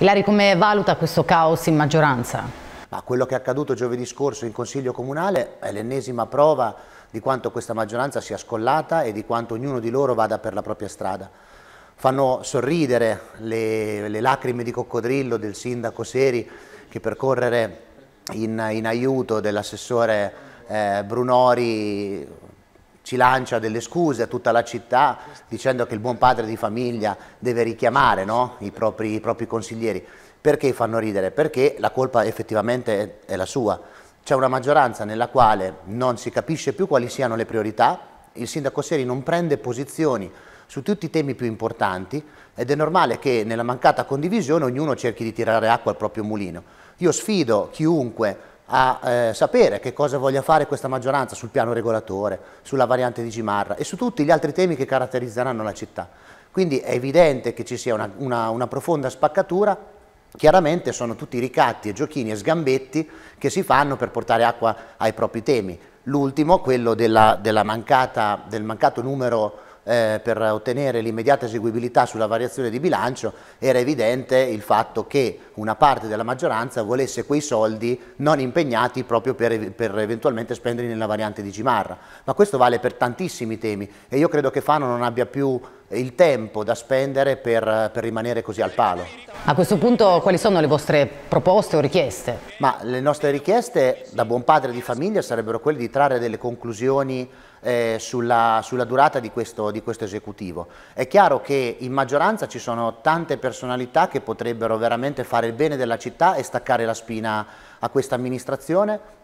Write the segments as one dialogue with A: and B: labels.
A: Ilari, come valuta questo caos in maggioranza?
B: Ma quello che è accaduto giovedì scorso in Consiglio Comunale è l'ennesima prova di quanto questa maggioranza sia scollata e di quanto ognuno di loro vada per la propria strada. Fanno sorridere le, le lacrime di coccodrillo del sindaco Seri che per correre in, in aiuto dell'assessore eh, Brunori ci lancia delle scuse a tutta la città dicendo che il buon padre di famiglia deve richiamare no? I, propri, i, propri, consiglieri. Perché fanno ridere? Perché la colpa effettivamente è, la sua. C'è una maggioranza nella quale non si capisce più quali siano le priorità, il sindaco Seri non prende posizioni su tutti i temi più importanti ed è normale che nella mancata condivisione ognuno cerchi di tirare acqua al proprio mulino. Io sfido chiunque a eh, sapere che cosa voglia fare questa maggioranza sul piano regolatore, sulla variante di Gimarra e su tutti gli altri temi che caratterizzeranno la città. Quindi è evidente che ci sia una, una, una profonda spaccatura, chiaramente sono tutti ricatti e giochini e sgambetti che si fanno per portare acqua ai propri temi. L'ultimo, quello della, della mancata, del mancato numero eh, per ottenere l'immediata eseguibilità sulla variazione di bilancio era evidente il fatto che una parte della maggioranza volesse quei soldi non impegnati proprio per, per eventualmente spenderli nella variante di Cimarra. Ma questo vale per tantissimi temi e io credo che Fano non abbia più il tempo da spendere per, per, rimanere così al palo.
A: A questo punto quali sono le vostre proposte o richieste?
B: Ma le nostre richieste da buon padre di famiglia sarebbero quelle di trarre delle conclusioni eh, sulla, sulla, durata di questo, di questo esecutivo. È chiaro che in maggioranza ci sono tante personalità che potrebbero veramente fare il bene della città e staccare la spina a questa amministrazione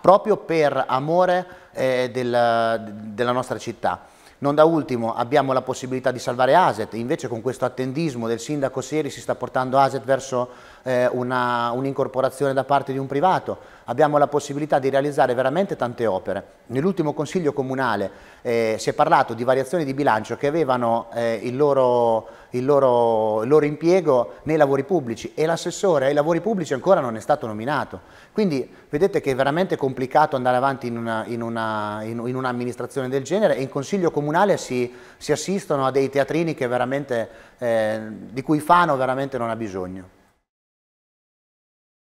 B: proprio per amore eh, del, della nostra città. Non da ultimo abbiamo la possibilità di salvare Aset, invece con questo attendismo del sindaco Seri si sta portando Aset verso eh, un'incorporazione un da parte di un privato, abbiamo la possibilità di realizzare veramente tante opere. Nell'ultimo consiglio comunale eh, si è parlato di variazioni di bilancio che avevano eh, il, loro, il, loro, il, loro, impiego nei lavori pubblici e l'assessore ai lavori pubblici ancora non è stato nominato. Quindi vedete che è veramente complicato andare avanti in un'amministrazione un del genere e in consiglio comunale si, si assistono a dei teatrini eh, di cui Fano veramente non ha bisogno.